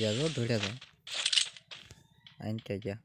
या जो धुड्या दो आइन क्या क्या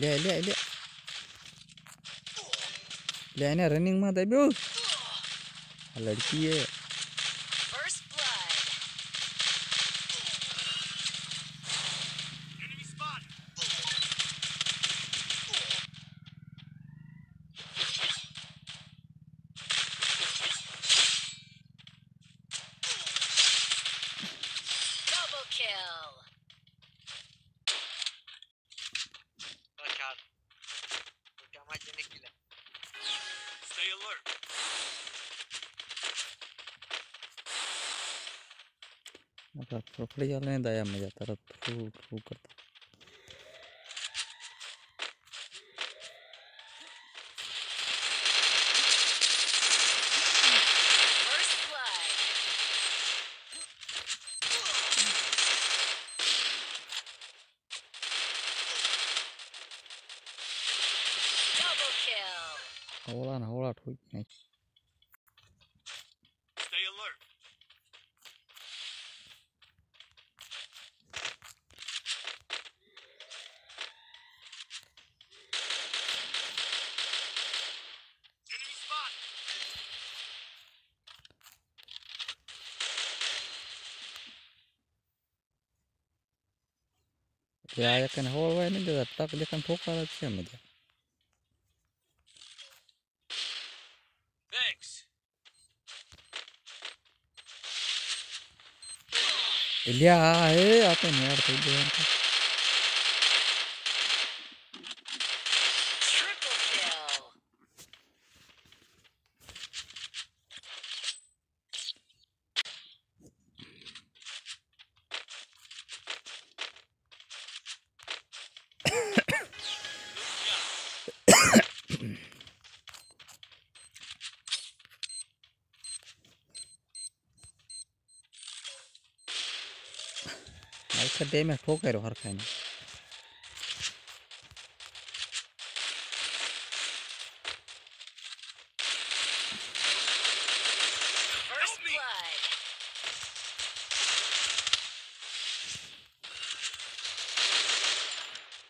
ले ले ले ले रनिंग मत अभी लड़की है alert. मतलब फफड़ी वाले जाने दया में जाता रहा थू थू करता Wait, next. Stay alert. Yeah, I can hold right into the top, they can poke out of yeah. Ele é A, é A, tem merda, tá આખા ડેમેજ ઠોકાયો હરખાઈને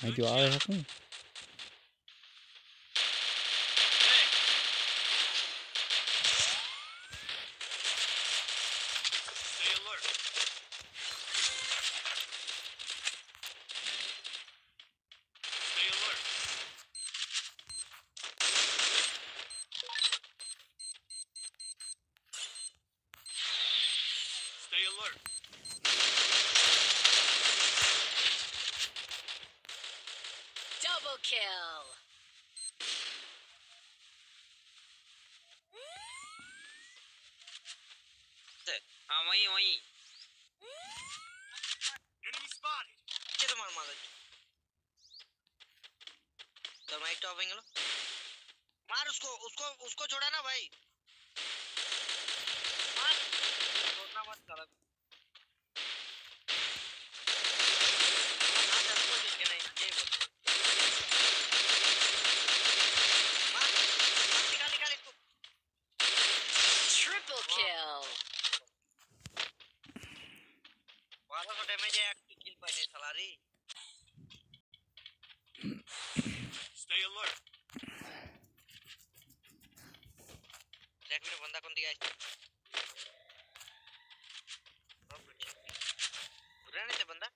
Aí deu ai hết com Double kill. हाँ वही वही। Enemy तो मार तो तो मार उसको उसको उसको छोड़ा ना भाई। এক মিনিট বন্ধ কোন দিকে আসছে ঘুরে নিতে বন্ধা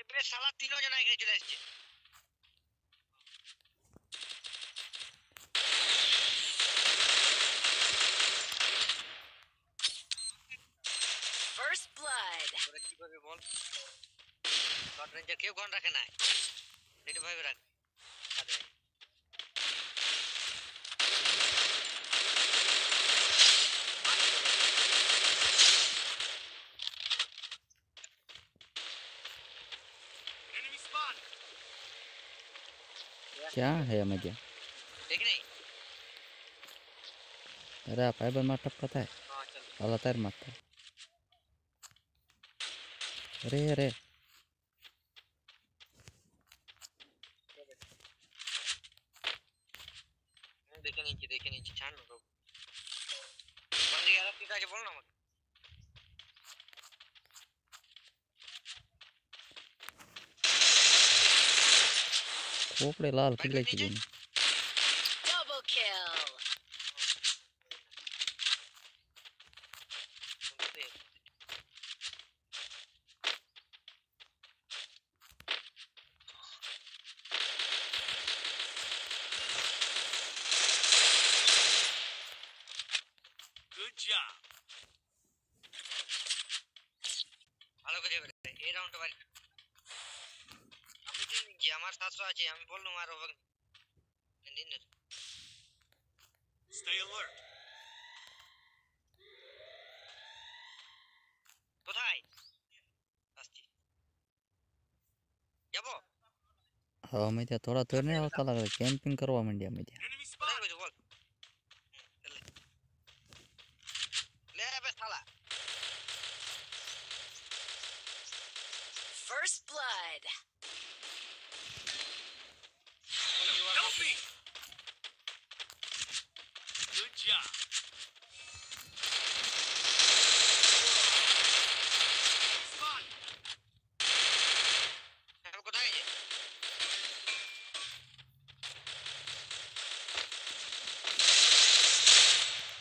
এবারে সালা তিনও জন এখানে চলে আসছে ফার্স্ট ব্লাড কিভাবে বল শর্ট রেঞ্জার কেউ গন রাখে না এটা ভাবে রাখ क्या है मैं क्या? अरे फाइबर मार पता है? हाँ, अल्लाह तार मारता अरे अरे। देखे नीचे देखे नीचे छान लो। यार तो बोलना मत। પોપડે લાલ કિલ્લે કીધી Double kill. Good job. ভালো করে যাবে এই রাউন্ডটা বাড়ি আমি দিন কি আমার সাতশো আছে আমি বললাম আর হবে না। দিন দিন Stay alert. কোথায় আসছি যাবো હવે અમે ત્યાં થોડા થોડા નહીં આવતા લાગે કેમ્પિંગ કરવા માંડ્યા અમે ત્યાં Enemy কোথায় Help me! Good job.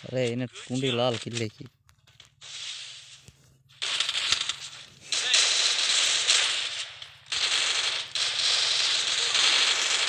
अरे इन्हें टूडी लाल किले की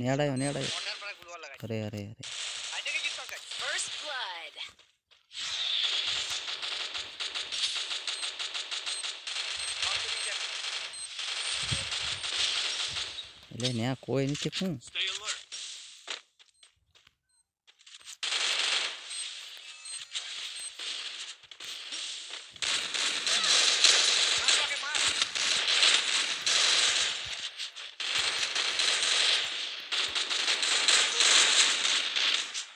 Nyalayo, nyalayo. Are, are, are. Ele é nem a cor, ele é tipo um.